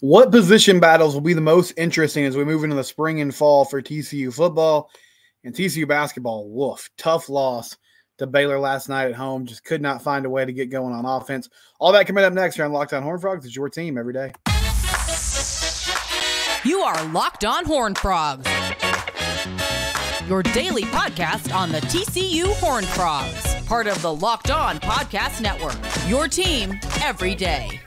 What position battles will be the most interesting as we move into the spring and fall for TCU football and TCU basketball? Woof, tough loss to Baylor last night at home. Just could not find a way to get going on offense. All that coming up next here on Locked On Horn Frogs. It's your team every day. You are Locked On Horn Frogs, your daily podcast on the TCU Horn Frogs, part of the Locked On Podcast Network. Your team every day.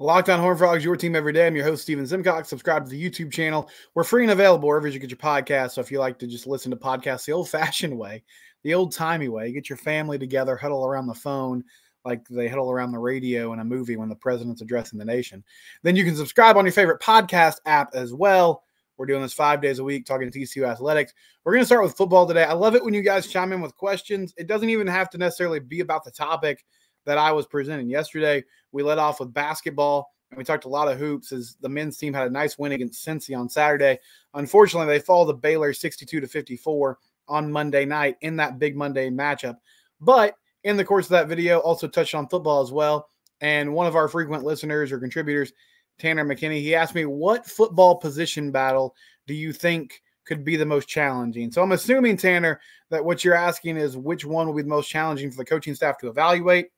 Locked on Horn Frogs, your team every day. I'm your host, Steven Simcox. Subscribe to the YouTube channel. We're free and available wherever you get your podcast. So if you like to just listen to podcasts the old fashioned way, the old timey way, get your family together, huddle around the phone like they huddle around the radio in a movie when the president's addressing the nation. Then you can subscribe on your favorite podcast app as well. We're doing this five days a week, talking to TCU athletics. We're going to start with football today. I love it when you guys chime in with questions. It doesn't even have to necessarily be about the topic that I was presenting yesterday. We led off with basketball and we talked a lot of hoops as the men's team had a nice win against Cincy on Saturday. Unfortunately, they fall to Baylor 62 to 54 on Monday night in that big Monday matchup. But in the course of that video, also touched on football as well. And one of our frequent listeners or contributors, Tanner McKinney, he asked me, What football position battle do you think could be the most challenging? So I'm assuming, Tanner, that what you're asking is which one will be the most challenging for the coaching staff to evaluate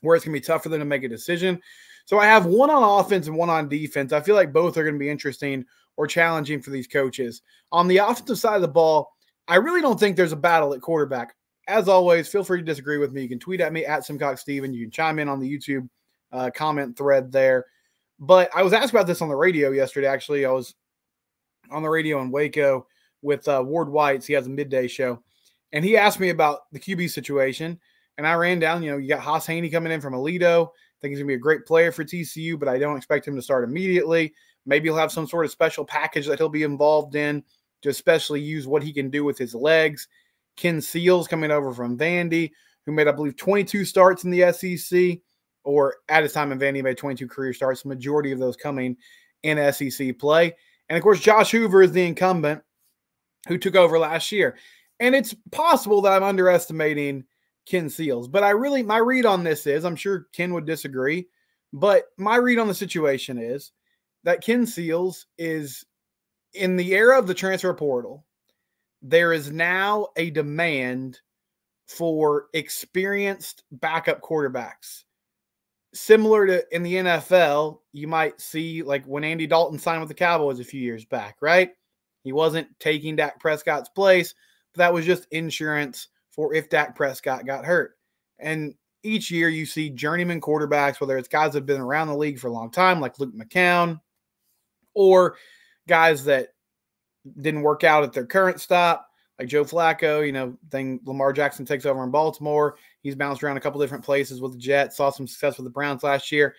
where it's going to be tough for them to make a decision. So I have one on offense and one on defense. I feel like both are going to be interesting or challenging for these coaches. On the offensive side of the ball, I really don't think there's a battle at quarterback. As always, feel free to disagree with me. You can tweet at me at Simcox Steven. You can chime in on the YouTube uh, comment thread there. But I was asked about this on the radio yesterday. Actually, I was on the radio in Waco with uh, Ward Whites. He has a midday show. And he asked me about the QB situation. And I ran down, you know, you got Hauss Hejny coming in from Aledo. I think he's going to be a great player for TCU, but I don't expect him to start immediately. Maybe he'll have some sort of special package that he'll be involved in to especially use what he can do with his legs. Ken Seals coming over from Vandy, who made, I believe, 22 starts in the SEC, or at his time in Vandy, made 22 career starts, majority of those coming in SEC play. And of course, Josh Hoover is the incumbent who took over last year. And it's possible that I'm underestimating Ken Seals. But I really, my read on this is I'm sure Ken would disagree, but my read on the situation is that Ken Seals is in the era of the transfer portal. There is now a demand for experienced backup quarterbacks. Similar to in the NFL, you might see like when Andy Dalton signed with the Cowboys a few years back, right? He wasn't taking Dak Prescott's place, but that was just insurance for if Dak Prescott got hurt. And each year you see journeyman quarterbacks, whether it's guys that have been around the league for a long time, like Luke McCown, or guys that didn't work out at their current stop, like Joe Flacco. You know, thing Lamar Jackson takes over in Baltimore. He's bounced around a couple different places with the Jets, saw some success with the Browns last year.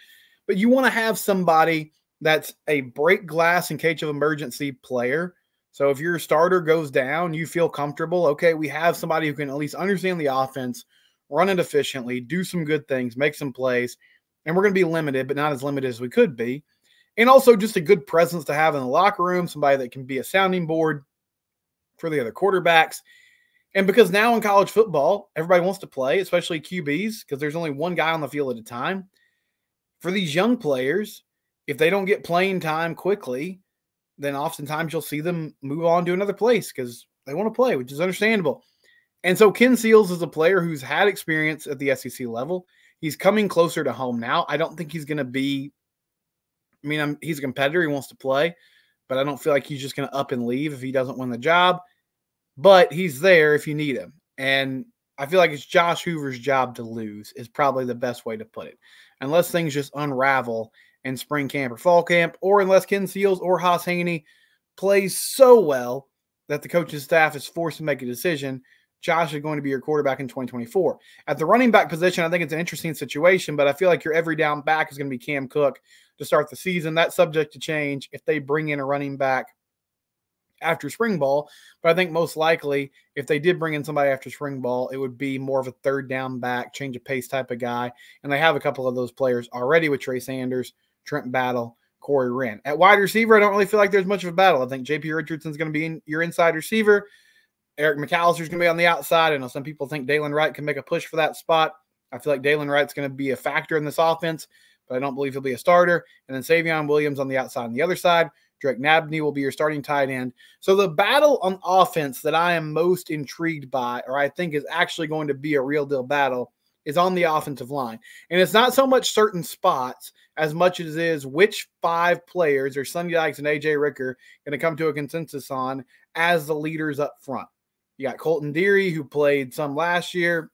But you want to have somebody that's a break glass in case of emergency player so if your starter goes down, you feel comfortable. Okay, we have somebody who can at least understand the offense, run it efficiently, do some good things, make some plays. And we're going to be limited, but not as limited as we could be. And also just a good presence to have in the locker room, somebody that can be a sounding board for the other quarterbacks. And because now in college football, everybody wants to play, especially QBs, because there's only one guy on the field at a time. For these young players, if they don't get playing time quickly, then oftentimes you'll see them move on to another place because they want to play, which is understandable. And so Ken Seals is a player who's had experience at the SEC level. He's coming closer to home now. I don't think he's going to be. I mean, I'm, he's a competitor. He wants to play, but I don't feel like he's just going to up and leave if he doesn't win the job. But he's there if you need him. And I feel like it's Josh Hoover's job to lose, is probably the best way to put it. Unless things just unravel in spring camp or fall camp, or unless Ken Seals or Hauss Hejny plays so well that the coaching staff is forced to make a decision. Josh is going to be your quarterback in 2024. At the running back position, I think it's an interesting situation, but I feel like your every down back is going to be Cam Cook to start the season. That's subject to change if they bring in a running back after spring ball. But I think most likely, if they did bring in somebody after spring ball, it would be more of a third down back, change of pace type of guy. And they have a couple of those players already with Trey Sanders, Trent Battle, Corey Wren. At wide receiver, I don't really feel like there's much of a battle. I think JP Richardson's going to be in, your inside receiver. Eric McAlister's going to be on the outside. I know some people think Dylan Wright can make a push for that spot. I feel like Dylan Wright's going to be a factor in this offense, but I don't believe he'll be a starter. And then Savion Williams on the outside on the other side. Drake Dabney will be your starting tight end. So the battle on offense that I am most intrigued by, or I think is actually going to be a real deal battle, is on the offensive line. And it's not so much certain spots as much as it is which five players or Sonny Dykes and AJ Ricker going to come to a consensus on as the leaders up front. You got Coltin Deery, who played some last year.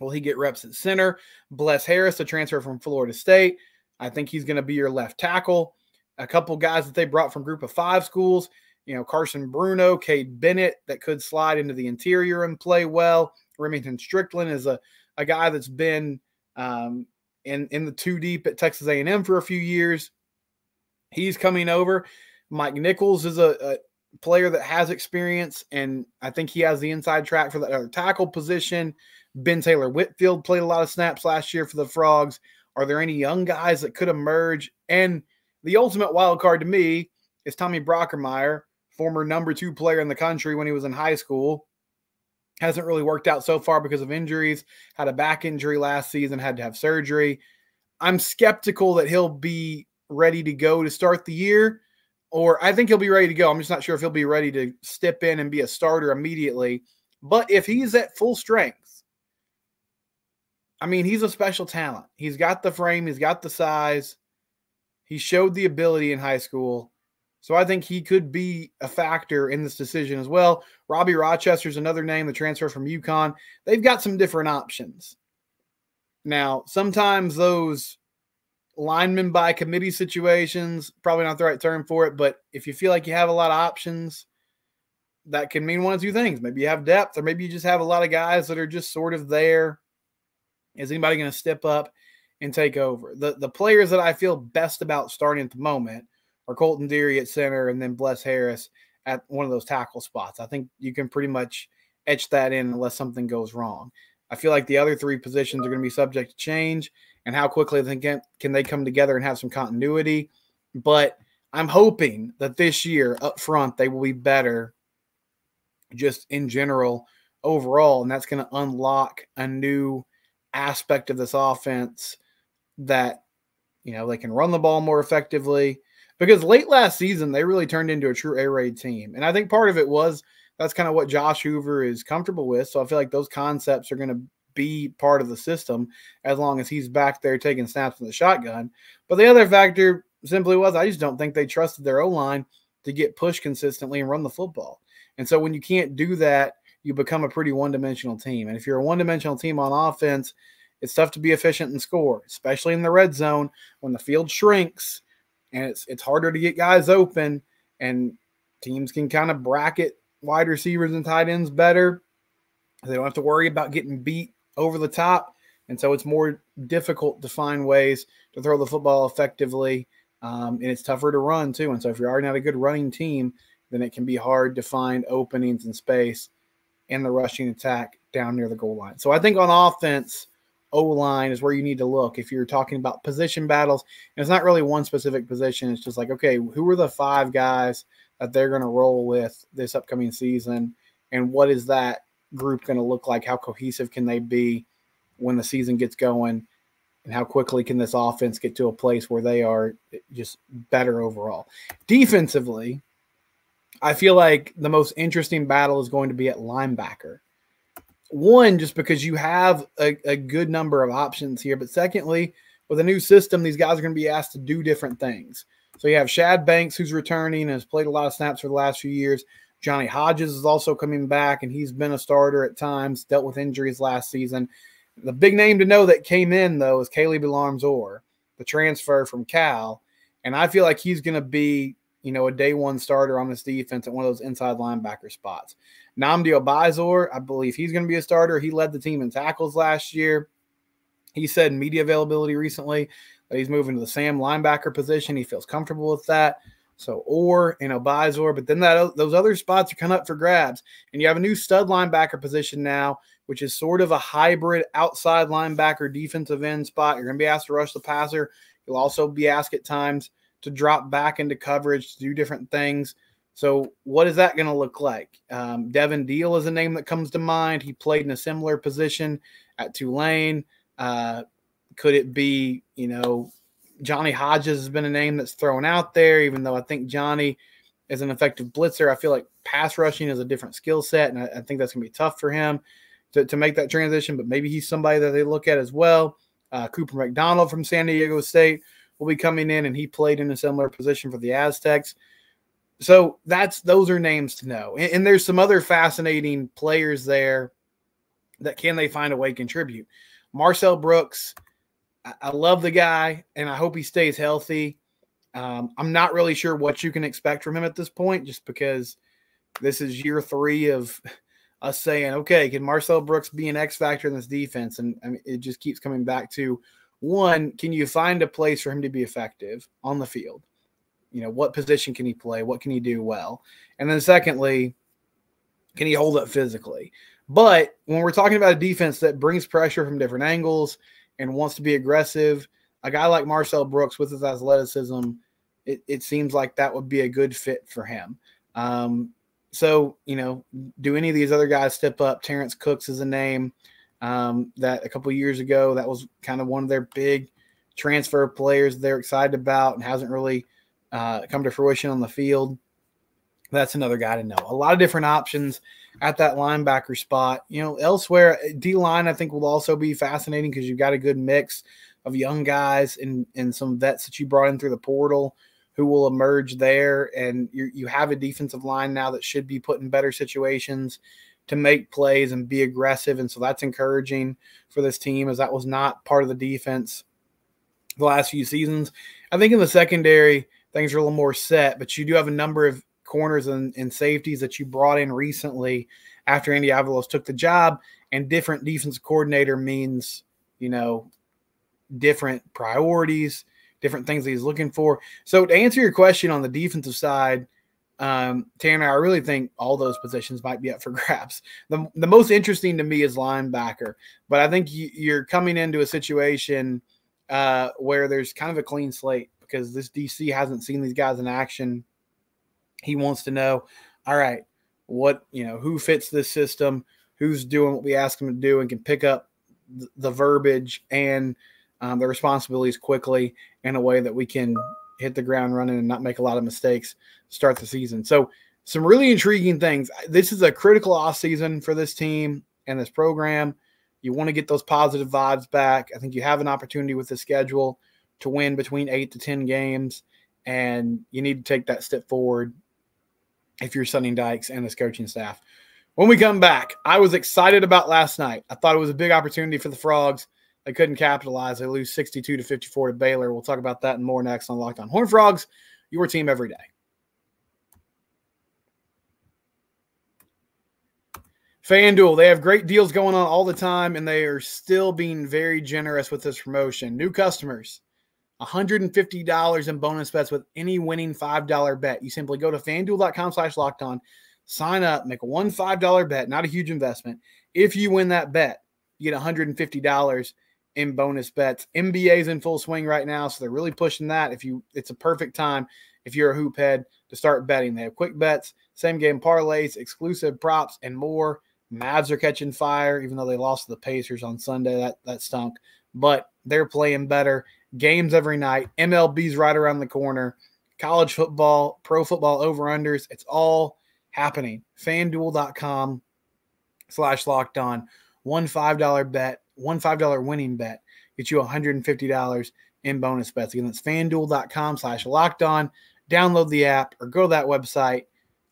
Will he get reps at center? Bless Harris, a transfer from Florida State. I think he's going to be your left tackle. A couple guys that they brought from group of five schools, you know, Carson Bruno, Cade Bennett, that could slide into the interior and play well. Remington Strickland is a, a guy that's been um, in, in the two deep at Texas A&M for a few years. He's coming over. Mike Nichols is a, a player that has experience, and I think he has the inside track for the tackle position. Ben Taylor Whitfield played a lot of snaps last year for the Frogs. Are there any young guys that could emerge? And the ultimate wild card to me is Tommy Brockermeyer, former number two player in the country when he was in high school. Hasn't really worked out so far because of injuries. Had a back injury last season, had to have surgery. I'm skeptical that he'll be ready to go to start the year, or I think he'll be ready to go. I'm just not sure if he'll be ready to step in and be a starter immediately. But if he's at full strength, I mean, he's a special talent. He's got the frame, he's got the size. He showed the ability in high school. So I think he could be a factor in this decision as well. Robbie Rochester's another name, the transfer from UConn. They've got some different options. Now, sometimes those linemen by committee situations, probably not the right term for it, but if you feel like you have a lot of options, that can mean one of two things. Maybe you have depth, or maybe you just have a lot of guys that are just sort of there is anybody going to step up and take over? The the players that I feel best about starting at the moment are Coltin Deery at center and then Bless Harris at one of those tackle spots. I think you can pretty much etch that in unless something goes wrong. I feel like the other three positions are going to be subject to change and how quickly they can, can they come together and have some continuity. But I'm hoping that this year up front they will be better just in general overall. And that's going to unlock a new aspect of this offense that you know they can run the ball more effectively because late last season they really turned into a true air raid team. And i think part of it was that's kind of what josh hoover is comfortable with. So i feel like those concepts are going to be part of the system as long as he's back there taking snaps from the shotgun. But the other factor simply was i just don't think they trusted their o line to get pushed consistently and run the football. And so when you can't do that you become a pretty one dimensional team. And if you're a one dimensional team on offense, it's tough to be efficient and score, especially in the red zone when the field shrinks and it's it's harder to get guys open and teams can kind of bracket wide receivers and tight ends better. They don't have to worry about getting beat over the top. And so it's more difficult to find ways to throw the football effectively. Um, and it's tougher to run too. And so if you're already not a good running team, then it can be hard to find openings in space in the rushing attack down near the goal line. So I think on offense, O line is where you need to look if you're talking about position battles. It's not really one specific position. It's just like, okay, who are the five guys that they're going to roll with this upcoming season? And what is that group going to look like? How cohesive can they be when the season gets going? And how quickly can this offense get to a place where they are just better overall? Defensively, I feel like the most interesting battle is going to be at linebacker. One, just because you have a, a good number of options here, but secondly, with a new system, these guys are going to be asked to do different things. So you have Shad Banks, who's returning and has played a lot of snaps for the last few years. Johnny Hodges is also coming back, and he's been a starter at times, dealt with injuries last season. The big name to know that came in, though, is Caleb Elam-Zurer, the transfer from Cal. And I feel like he's going to be you know, a day one starter on this defense at one of those inside linebacker spots. Nnamdi Obiazor, I believe he's going to be a starter. He led the team in tackles last year. He said media availability recently that he's moving to the Sam linebacker position. He feels comfortable with that. So or and Obiazor, but then that those other spots are kind of up for grabs. And you have a new stud linebacker position now, which is sort of a hybrid outside linebacker defensive end spot. You're going to be asked to rush the passer. You'll also be asked at times to drop back into coverage to do different things. So, what is that going to look like? Um, Devin Deal is a name that comes to mind. He played in a similar position at Tulane. Uh, could it be, you know, Johnny Hodges has been a name that's thrown out there, even though I think Johnny is an effective blitzer. I feel like pass rushing is a different skill set, and I, I think that's going to be tough for him to, to make that transition, but maybe he's somebody that they look at as well. Uh, Cooper McDonald from San Diego State will be coming in, and he played in a similar position for the Aztecs. So that's those are names to know. And, and there's some other fascinating players there that can they find a way to contribute. Marcel Brooks, I, I love the guy, and I hope he stays healthy. Um, I'm not really sure what you can expect from him at this point, just because this is year three of us saying, okay, can Marcel Brooks be an X factor in this defense? And I mean, it just keeps coming back to one, can you find a place for him to be effective on the field? You know, what position can he play? What can he do well? And then secondly, can he hold up physically? But when we're talking about a defense that brings pressure from different angles and wants to be aggressive, a guy like Marcel Brooks with his athleticism, it, it seems like that would be a good fit for him. Um, so, you know, do any of these other guys step up? Terrence Cooks is a name um, that a couple years ago that was kind of one of their big transfer players they're excited about and hasn't really uh, come to fruition on the field. That's another guy to know. A lot of different options at that linebacker spot. You know, elsewhere, D line I think will also be fascinating because you've got a good mix of young guys and and some vets that you brought in through the portal who will emerge there. And you you have a defensive line now that should be put in better situations to make plays and be aggressive. And so that's encouraging for this team, as that was not part of the defense the last few seasons. I think in the secondary, things are a little more set, but you do have a number of corners and, and safeties that you brought in recently after Andy Avalos took the job. And different defensive coordinator means, you know, different priorities, different things he's looking for. So to answer your question on the defensive side, um, Tanner, I really think all those positions might be up for grabs. The, the most interesting to me is linebacker, but I think you, you're coming into a situation uh, where there's kind of a clean slate because this DC hasn't seen these guys in action. He wants to know, all right, what you know, who fits this system, who's doing what we ask them to do, and can pick up the, verbiage and um, the responsibilities quickly in a way that we can hit the ground running and not make a lot of mistakes start the season. So some really intriguing things. This is a critical off season for this team and this program. You want to get those positive vibes back. I think you have an opportunity with the schedule to win between eight to 10 games, and you need to take that step forward if you're Sonny Dykes and this coaching staff. When we come back, I was excited about last night. I thought it was a big opportunity for the Frogs. They couldn't capitalize. They lose 62 to 54 to Baylor. We'll talk about that and more next on Locked On Horn Frogs, your team every day. FanDuel, they have great deals going on all the time, and they are still being very generous with this promotion. New customers, $150 in bonus bets with any winning $5 bet. You simply go to fanduel.com slash locked on, sign up, make a one $5 bet, not a huge investment. If you win that bet, you get $150 in bonus bets. NBA is in full swing right now, so they're really pushing that. If you, it's a perfect time if you're a hoop head to start betting. They have quick bets, same game parlays, exclusive props, and more. Mavs are catching fire, even though they lost to the Pacers on Sunday. That that stunk, but they're playing better. Games every night. MLB's right around the corner. College football, pro football over unders. It's all happening. FanDuel.com slash locked on. One $5 bet one $5 winning bet get you $150 in bonus bets. Again, that's fanduel.com slash locked on. Download the app or go to that website.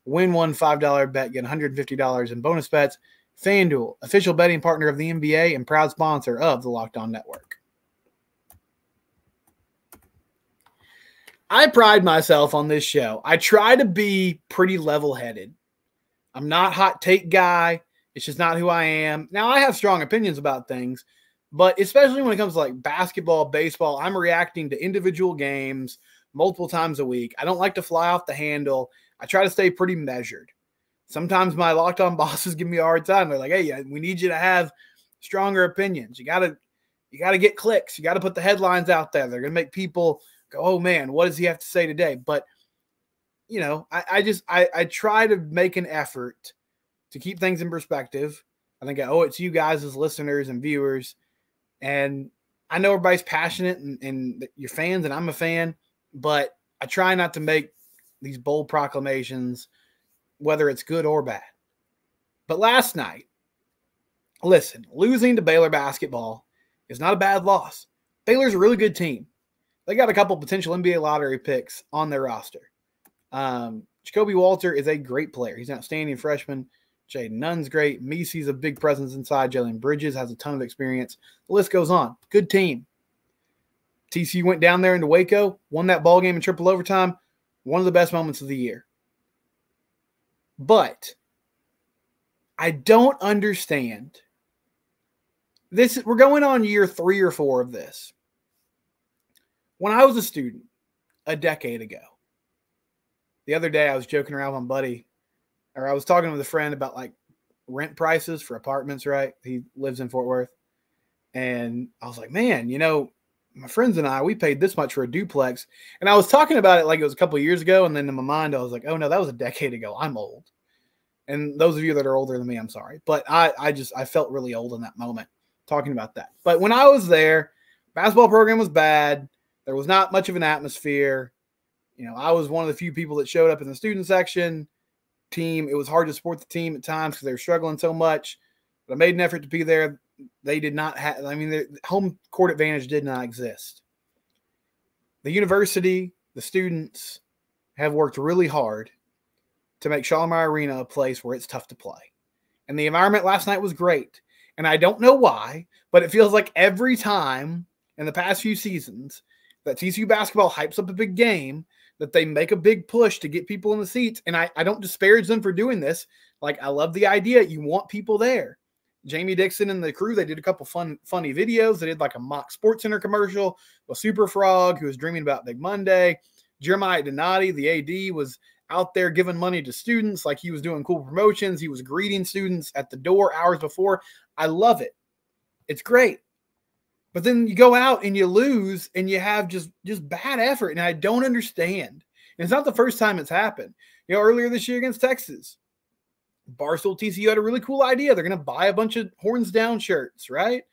Win one $5 bet, get $150 in bonus bets. FanDuel, official betting partner of the NBA and proud sponsor of the Locked On Network. I pride myself on this show. I try to be pretty level headed. I'm not hot take guy. It's just not who I am. Now I have strong opinions about things, but especially when it comes to like basketball, baseball, I'm reacting to individual games multiple times a week. I don't like to fly off the handle. I try to stay pretty measured. Sometimes my locked on bosses give me a hard time. They're like, "Hey, we need you to have stronger opinions. You got to you got to get clicks. You got to put the headlines out there. They're going to make people oh man, what does he have to say today? But you know, I, I just I, I try to make an effort to keep things in perspective. I think I owe it to you guys as listeners and viewers. And I know everybody's passionate and, and you're fans, and I'm a fan, but I try not to make these bold proclamations, whether it's good or bad. But last night, listen, losing to Baylor basketball is not a bad loss. Baylor's a really good team. They got a couple potential NBA lottery picks on their roster. Um, Ja'Kobe Walter is a great player. He's an outstanding freshman. Jayden Nunn's great. Missi's a big presence inside. Jalen Bridges has a ton of experience. The list goes on. Good team. TCU went down there into Waco, won that ball game in triple overtime. One of the best moments of the year. But I don't understand. This we're going on year three or four of this. When I was a student a decade ago, the other day I was joking around with my buddy, or I was talking with a friend about like rent prices for apartments, right? He lives in Fort Worth. And I was like, man, you know, my friends and I, we paid this much for a duplex. And I was talking about it like it was a couple years ago. And then in my mind, I was like, oh no, that was a decade ago. I'm old. And those of you that are older than me, I'm sorry. But I, I just, I felt really old in that moment talking about that. But when I was there, basketball program was bad. There was not much of an atmosphere. You know, I was one of the few people that showed up in the student section team. It was hard to support the team at times because they were struggling so much. But I made an effort to be there. They did not have, I mean, the home court advantage did not exist. The university, the students have worked really hard to make Schollmaier Arena a place where it's tough to play. And the environment last night was great. And I don't know why, but it feels like every time in the past few seasons that TCU basketball hypes up a big game, that they make a big push to get people in the seats. And I, I don't disparage them for doing this. Like, I love the idea. You want people there. Jamie Dixon and the crew, they did a couple fun, funny videos. They did like a mock sports center commercial with Super Frog, who was dreaming about Big Monday. Jeremiah Donati, the AD, was out there giving money to students, like he was doing cool promotions. He was greeting students at the door hours before. I love it. It's great. But then you go out and you lose and you have just just bad effort. And I don't understand. And it's not the first time it's happened. You know, earlier this year against Texas, Barstool TCU had a really cool idea. They're going to buy a bunch of horns down shirts, right?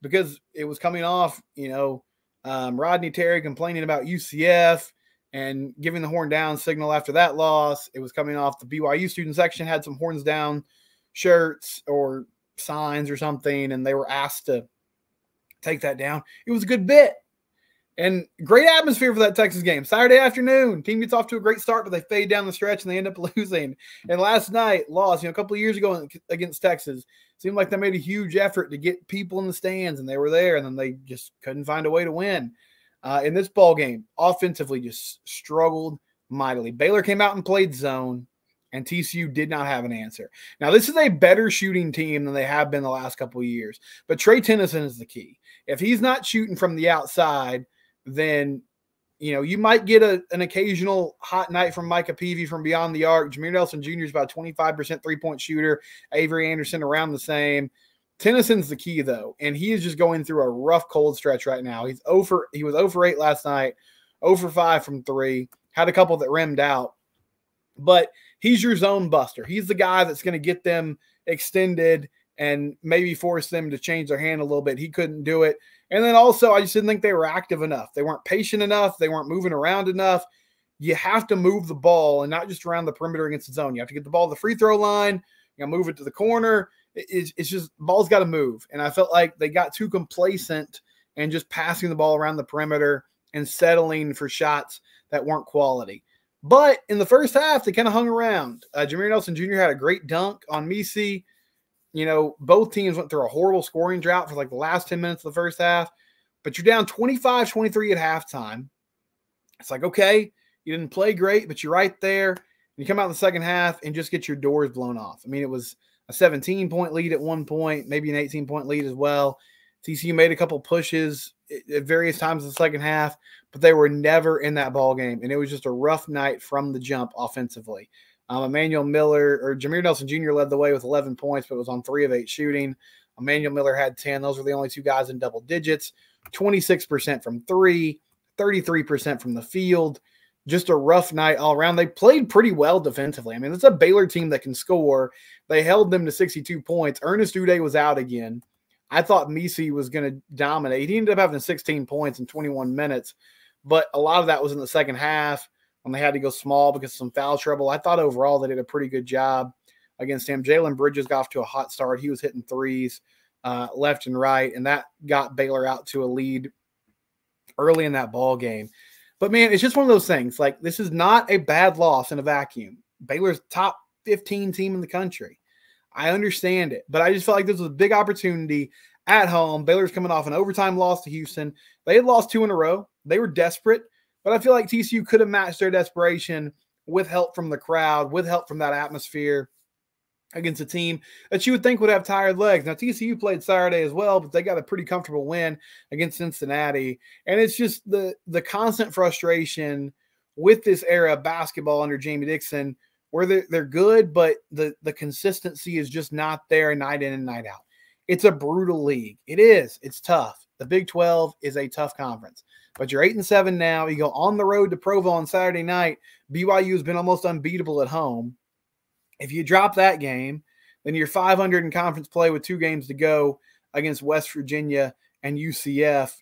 Because it was coming off, you know, um, Rodney Terry complaining about UCF and giving the horn down signal after that loss. It was coming off the BYU student section had some horns down shirts or signs or something, and they were asked to take that down. It was a good bit. And great atmosphere for that Texas game. Saturday afternoon, team gets off to a great start, but they fade down the stretch and they end up losing. And last night, lost, you know, a couple of years ago against Texas, seemed like they made a huge effort to get people in the stands and they were there, and then they just couldn't find a way to win. Uh, in this ball game, offensively, just struggled mightily. Baylor came out and played zone and TCU did not have an answer. Now, this is a better shooting team than they have been the last couple of years, but Trey Tennyson is the key. If he's not shooting from the outside, then you know you might get a, an occasional hot night from Micah Peavy from beyond the arc. Jameer Nelson Jr. is about 25% three point shooter. Avery Anderson around the same. Tennyson's the key though, and he is just going through a rough cold stretch right now. He's oh over. He was oh over eight last night, oh over five from three. Had a couple that rimmed out, but he's your zone buster. He's the guy that's going to get them extended and maybe force them to change their hand a little bit. He couldn't do it. And then also, I just didn't think they were active enough. They weren't patient enough. They weren't moving around enough. You have to move the ball and not just around the perimeter against the zone. You have to get the ball to the free throw line. You know, move it to the corner. It's, it's just ball's got to move. And I felt like they got too complacent and just passing the ball around the perimeter and settling for shots that weren't quality. But in the first half, they kind of hung around. Uh, Jameer Nelson Jr. had a great dunk on Missi. You know, both teams went through a horrible scoring drought for like the last 10 minutes of the first half, but you're down 25 23 at halftime. It's like, okay, you didn't play great, but you're right there. You come out in the second half and just get your doors blown off. I mean, it was a 17 point lead at one point, maybe an 18 point lead as well. TCU made a couple pushes at various times in the second half, but they were never in that ball game. And it was just a rough night from the jump offensively. Um, Emmanuel Miller or Jameer Nelson Jr. led the way with 11 points, but was on three of eight shooting. Emmanuel Miller had 10. Those were the only two guys in double digits. 26% from three, 33% from the field. Just a rough night all around. They played pretty well defensively. I mean, it's a Baylor team that can score. They held them to 62 points. Ernest Udeh was out again. I thought Missi was going to dominate. He ended up having 16 points in 21 minutes, but a lot of that was in the second half when they had to go small because of some foul trouble. I thought overall they did a pretty good job against him. Jalen Bridges got off to a hot start. He was hitting threes uh, left and right, and that got Baylor out to a lead early in that ball game. But man, it's just one of those things. Like this is not a bad loss in a vacuum. Baylor's top 15 team in the country. I understand it, but I just felt like this was a big opportunity at home. Baylor's coming off an overtime loss to Houston. They had lost two in a row. They were desperate, but I feel like TCU could have matched their desperation with help from the crowd, with help from that atmosphere against a team that you would think would have tired legs. Now TCU played Saturday as well, but they got a pretty comfortable win against Cincinnati. And it's just the the constant frustration with this era of basketball under Jamie Dixon where they're, they're good, but the the consistency is just not there night in and night out. It's a brutal league. It is. It's tough. The Big 12 is a tough conference. But you're 8 and 7 now. You go on the road to Provo on Saturday night. BYU has been almost unbeatable at home if you drop that game, then you're 500 in conference play with two games to go against West Virginia and UCF.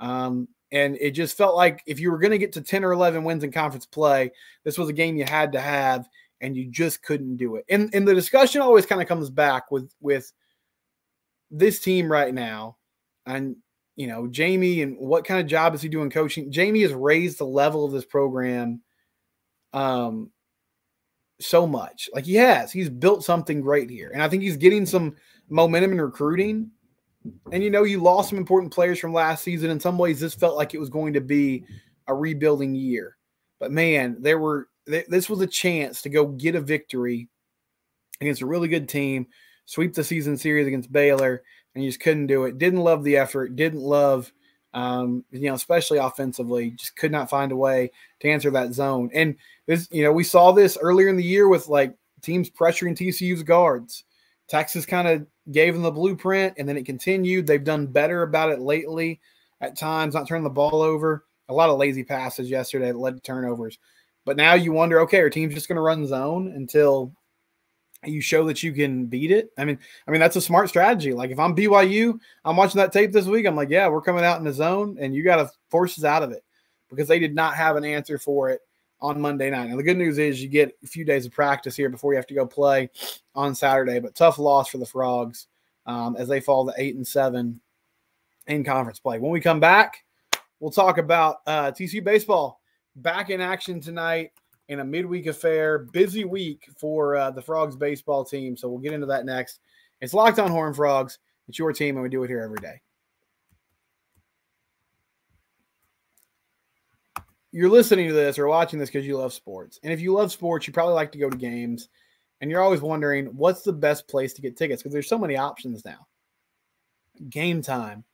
Um, and it just felt like if you were going to get to 10 or 11 wins in conference play, this was a game you had to have, and you just couldn't do it. And, and the discussion always kind of comes back with with this team right now, and you know Jamie and what kind of job is he doing coaching? Jamie has raised the level of this program um so much. Like he has. He's built something great here. And I think he's getting some momentum in recruiting. And you know, you lost some important players from last season. In some ways, this felt like it was going to be a rebuilding year. But man, there were this was a chance to go get a victory against a really good team, sweep the season series against Baylor, and you just couldn't do it. Didn't love the effort, didn't love um, you know, especially offensively, just could not find a way to answer that zone. And this, you know, we saw this earlier in the year with like teams pressuring TCU's guards. Texas kind of gave them the blueprint and then it continued. They've done better about it lately at times, not turning the ball over. A lot of lazy passes yesterday that led to turnovers. But now you wonder, okay, our teams just going to run zone until you show that you can beat it. I mean, I mean that's a smart strategy. Like if I'm BYU, I'm watching that tape this week. I'm like, yeah, we're coming out in the zone, and you got to force us out of it because they did not have an answer for it on Monday night. Now the good news is you get a few days of practice here before you have to go play on Saturday. But tough loss for the Frogs um, as they fall to eight and seven in conference play. When we come back, we'll talk about uh, TCU baseball back in action tonight in a midweek affair. Busy week for uh, the Frogs baseball team. So we'll get into that next. It's Locked on Horn Frogs. It's your team, and we do it here every day. You're listening to this or watching this because you love sports. And if you love sports, you probably like to go to games. And you're always wondering what's the best place to get tickets because there's so many options now. Gametime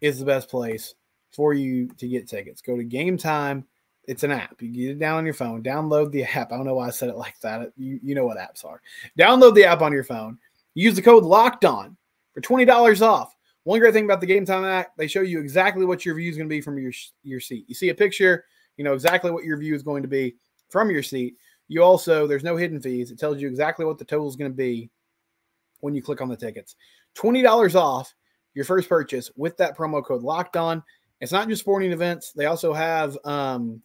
is the best place for you to get tickets. Go to Gametime it's an app. You get it down on your phone. Download the app. I don't know why I said it like that. You, you know what apps are. Download the app on your phone. Use the code Locked On for twenty dollars off. One great thing about the Gametime app, they show you exactly what your view is going to be from your your seat. You see a picture, you know exactly what your view is going to be from your seat. You also there's no hidden fees. It tells you exactly what the total is going to be when you click on the tickets. Twenty dollars off your first purchase with that promo code Locked On. It's not just sporting events. They also have um,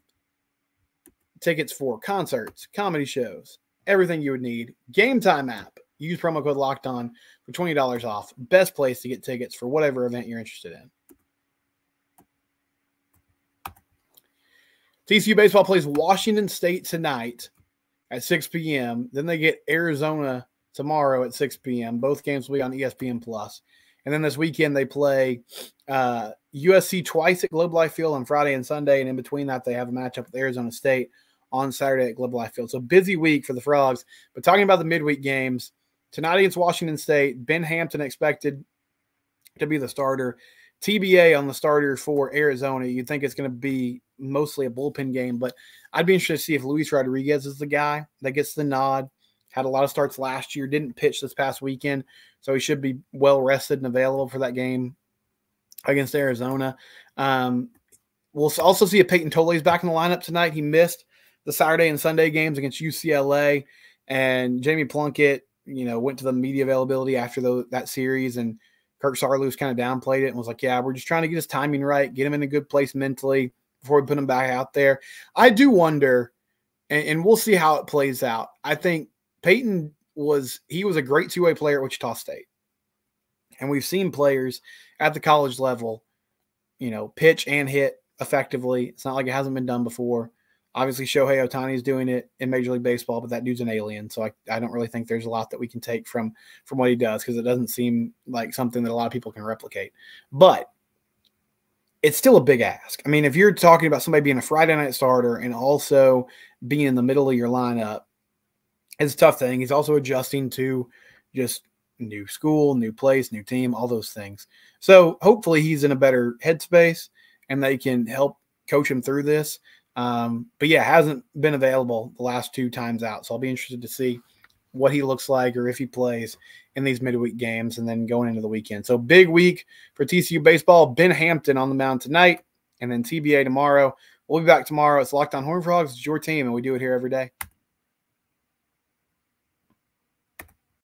tickets for concerts, comedy shows, everything you would need. Gametime app. Use promo code Locked On for twenty dollars off. Best place to get tickets for whatever event you're interested in. TCU baseball plays Washington State tonight at 6 p.m. Then they get Arizona tomorrow at 6 p.m. Both games will be on ESPN Plus. And then this weekend they play uh, USC twice at Globe Life Field on Friday and Sunday, and in between that they have a matchup with Arizona State on Saturday at Globe Life Field. So busy week for the Frogs. But talking about the midweek games tonight against Washington State, Ben Hampton expected to be the starter. TBA on the starter for Arizona. You'd think it's going to be mostly a bullpen game, but I'd be interested to see if Luis Rodriguez is the guy that gets the nod. Had a lot of starts last year, didn't pitch this past weekend, so he should be well rested and available for that game against Arizona. Um, we'll also see if Payton Tolle's back in the lineup tonight. He missed the Saturday and Sunday games against UCLA, and Jamie Plunkett, you know, went to the media availability after the, that series, and Kirk Saarloos kind of downplayed it and was like, "Yeah, we're just trying to get his timing right, get him in a good place mentally before we put him back out there." I do wonder, and, and we'll see how it plays out. I think Peyton was he was a great two way player at Wichita State, and we've seen players at the college level, you know, pitch and hit effectively. It's not like it hasn't been done before. Obviously, Shohei Ohtani is doing it in Major League Baseball, but that dude's an alien. So I, I don't really think there's a lot that we can take from from what he does because it doesn't seem like something that a lot of people can replicate. But it's still a big ask. I mean, if you're talking about somebody being a Friday night starter and also being in the middle of your lineup, it's a tough thing. He's also adjusting to just new school, new place, new team, all those things. So hopefully he's in a better headspace and they can help coach him through this. Um, but yeah, hasn't been available the last two times out. So I'll be interested to see what he looks like or if he plays in these midweek games and then going into the weekend. So big week for TCU baseball. Ben Hampton on the mound tonight and then TBA tomorrow. We'll be back tomorrow. It's Locked on Horn Frogs. It's your team, and we do it here every day.